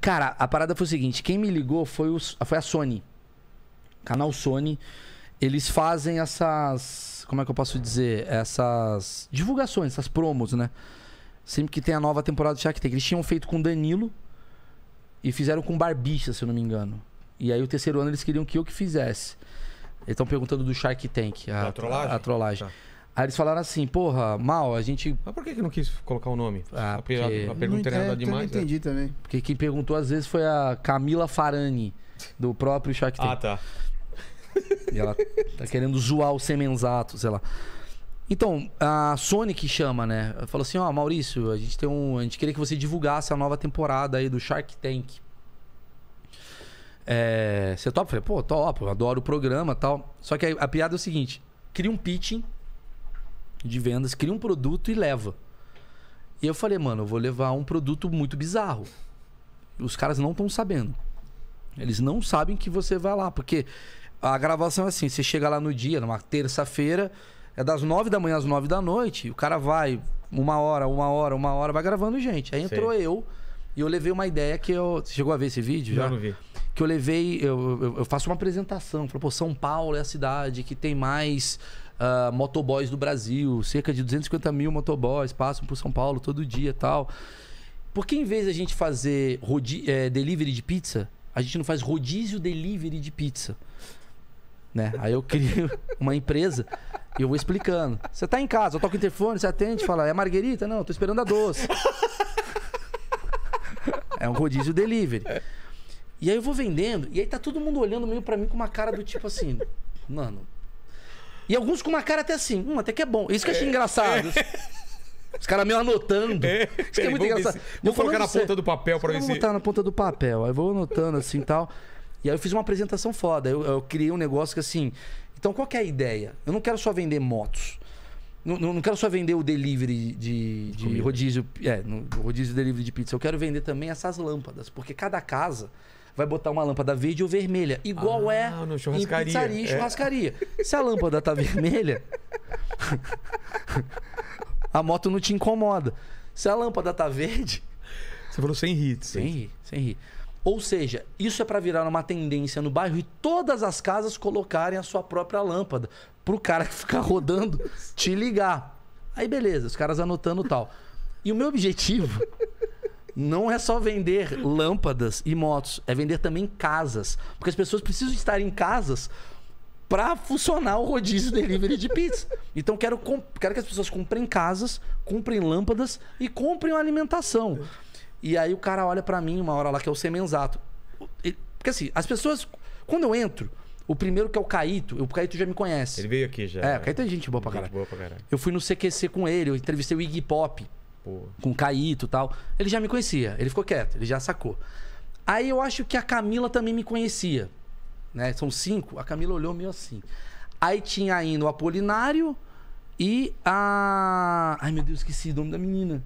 Cara, a parada foi o seguinte: quem me ligou foi, o, foi a Sony. Canal Sony. Eles fazem essas. Como é que eu posso dizer? Essas divulgações, essas promos, né? Sempre que tem a nova temporada do Shark Tank. Eles tinham feito com Danilo e fizeram com Barbicha, se eu não me engano. E aí o terceiro ano eles queriam que eu que fizesse. Eles estão perguntando do Shark Tank, a, Da trollagem? a trollagem. Tá. Aí eles falaram assim, porra, mal, a gente. Mas por que que não quis colocar o nome? Ah, porque- a pergunta era nada é, eu demais. não entendi também. Porque quem perguntou às vezes foi a Camila Farani, do próprio Shark Tank. Ah, tá. E ela tá querendo zoar o semenzato, sei lá. Então, a Sony que chama, né? Falou assim, ó, Maurício, a gente tem um. A gente queria que você divulgasse a nova temporada aí do Shark Tank. É, você topa? Eu falei, pô, topo, eu adoro o programa e tal. Só que a, a piada é o seguinte: cria um pitching de vendas, cria um produto e leva. E eu falei, mano, eu vou levar um produto muito bizarro. Os caras não estão sabendo. Eles não sabem que você vai lá, porque a gravação é assim: você chega lá no dia, numa terça-feira, é das nove da manhã às nove da noite, e o cara vai uma hora, uma hora, uma hora, vai gravando gente. Aí entrou eu e eu levei uma ideia que eu. Você chegou a ver esse vídeo? Já Já? não vi. Que eu levei, eu, eu- eu faço uma apresentação. Falei, pô, São Paulo é a cidade que tem mais ah, motoboys do Brasil. Cerca de 250 mil motoboys passam por São Paulo todo dia e tal. Por que em vez de a gente fazer eh, delivery de pizza, a gente não faz rodízio delivery de pizza? Né? Aí eu crio uma empresa e eu vou explicando. Você tá em casa, eu toco o interfone, você atende, fala, é Marguerita? Não, tô esperando a doce. É um rodízio delivery. E aí eu vou vendendo, e aí tá todo mundo olhando meio pra mim com uma cara do tipo assim, mano. E alguns com uma cara até assim, hum, até que é bom. Isso que eu achei engraçado. Os caras meio anotando. É, Isso que é muito engraçado. Vou colocar na ponta do papel pra ver se. botar na ponta do papel. Aí vou anotando assim e tal. E aí eu fiz uma apresentação foda. Eu, eu criei um negócio que assim. Então qual que é a ideia? Eu não quero só vender motos. Não, não quero só vender o delivery de, de rodízio. É, no rodízio delivery de pizza. Eu quero vender também essas lâmpadas. Porque cada casa vai botar uma lâmpada verde ou vermelha. Igual Ah, é no em churrascaria. pizzaria e É. churrascaria. Se a lâmpada tá vermelha, a moto não te incomoda. Se a lâmpada tá verde, Você falou sem hits. sem rir, sem rir. Ou seja, isso é para virar uma tendência no bairro e todas as casas colocarem a sua própria lâmpada pro cara que ficar rodando te ligar. Aí beleza, os caras anotando tal. E o meu objetivo não é só vender lâmpadas e motos, é vender também casas, porque as pessoas precisam estar em casas para funcionar o rodízio delivery de pizza. Então quero, quero que as pessoas comprem casas, comprem lâmpadas e comprem alimentação. E aí o cara olha pra mim uma hora lá que é o semenzato. Porque assim, as pessoas quando eu entro, o primeiro que é o Caíto, o Caíto já me conhece. Ele veio aqui já. É, o Caíto é gente boa pra caralho. boa pra caralho. Eu fui no CQC com ele, eu entrevistei o Iggy Pop Pô. com o Caíto e tal. Ele já me conhecia, ele ficou quieto, ele já sacou. Aí eu acho que a Camila também me conhecia. Né? São cinco, a Camila olhou meio assim. Aí tinha ainda o Apolinário e a. Ai meu Deus, esqueci o nome da menina.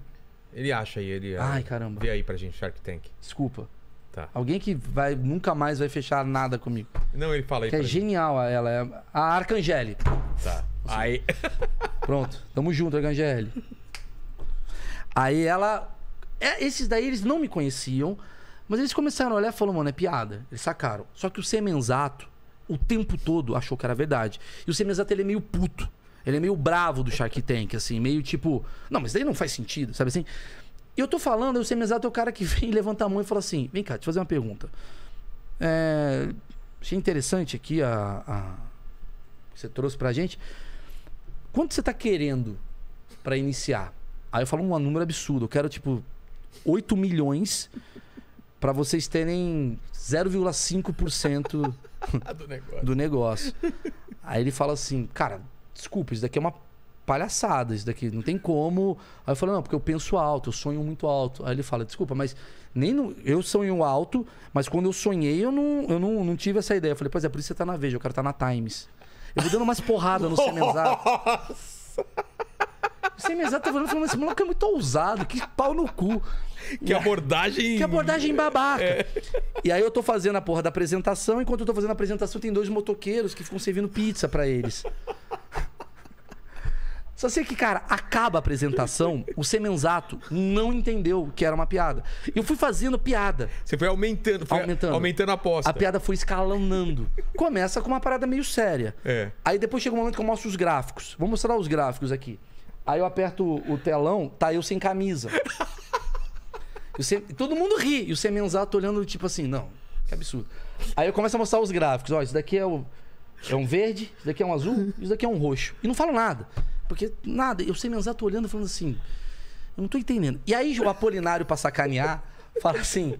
Ele acha aí, ele. Ai, caramba. Vê aí pra gente, Shark Tank. Desculpa. Tá. Alguém que vai nunca mais vai fechar nada comigo. Não, ele fala aí Que é gente. genial ela, é a Arcangeli. Tá. Aí. Pronto, tamo junto, Arcangeli. Aí ela. é, esses daí eles não me conheciam, mas eles começaram a olhar e falaram, mano, é piada. Eles sacaram. Só que o Semenzato, o tempo todo, achou que era verdade. E o Semenzato, ele é meio puto. Ele é meio bravo do Shark Tank, assim, meio tipo. Não, mas daí não faz sentido, sabe assim? E eu tô falando, o Semenzato é o cara que vem, levanta a mão e fala assim: vem cá, eu fazer uma pergunta. É, achei interessante aqui a, a que você trouxe pra gente. Quanto você tá querendo pra iniciar? Aí eu falo um número absurdo. Eu quero, tipo, 8 milhões pra vocês terem 0,5% do negócio. do negócio. Aí ele fala assim, cara, desculpa, isso daqui é uma palhaçada, isso daqui não tem como. Aí eu falo, não, porque eu penso alto, eu sonho muito alto. Aí ele fala, desculpa, mas nem no... eu sonho alto, mas quando eu sonhei, eu não, eu não, não tive essa ideia. Eu falei, pois é, por isso você tá na Veja, eu quero estar na Times. Eu vou dando umas porradas no Semenzato. O Semenzato tá falando, esse maluco é muito ousado, que pau no cu. Que abordagem. Que abordagem babaca. E aí eu tô fazendo a porra da apresentação, enquanto eu tô fazendo a apresentação, tem dois motoqueiros que ficam servindo pizza pra eles. Só sei que, cara, acaba a apresentação, o Semenzato não entendeu que era uma piada. Eu fui fazendo piada. Você foi aumentando, foi Aumentando. aumentando, a aposta. A piada foi escalonando. Começa com uma parada meio séria. É. Aí depois chega um momento que eu mostro os gráficos. Vou mostrar os gráficos aqui. Aí eu aperto o telão, tá eu sem camisa. Sem- Todo mundo ri. E o Semenzato olhando, tipo assim, não, que absurdo. Aí eu começo a mostrar os gráficos. Ó, isso daqui é, o, é um verde, isso daqui é um azul, isso daqui é um roxo. E não falo nada. Porque nada. E o Semenzato olhando falando assim, eu não tô entendendo. E aí o Apolinário, pra sacanear, fala assim.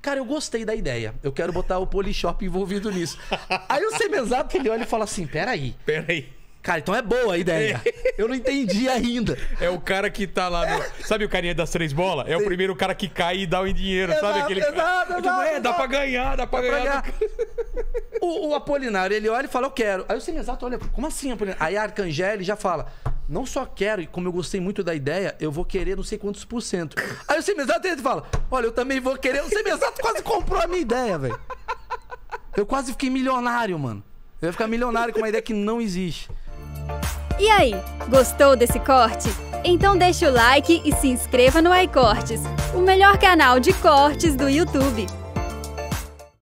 Cara, eu gostei da ideia. Eu quero botar o Polishop envolvido nisso. Aí o Semenzato ele olha e fala assim: peraí. Pera aí. Cara, então é boa a ideia. Eu não entendi ainda. É o cara que tá lá no. Sabe o carinha das três bolas? É o primeiro cara que cai e dá o dinheiro, sabe? Exato, Aquele exato, exato, é, dá pra ganhar, dá pra Pra ganhar. ganhar. O, o Apolinário, ele olha e fala, eu quero. Aí o Semenzato olha, como assim, Apolinário? Aí a Arcangeli já fala, não só quero, e como eu gostei muito da ideia, eu vou querer não sei quantos por cento. Aí o Semenzato ele fala, olha, eu também vou querer. O Semenzato quase comprou a minha ideia, velho. Eu quase fiquei milionário, mano. Eu ia ficar milionário com uma ideia que não existe. E aí, gostou desse corte? Então deixa o like e se inscreva no iCortes, o melhor canal de cortes do YouTube.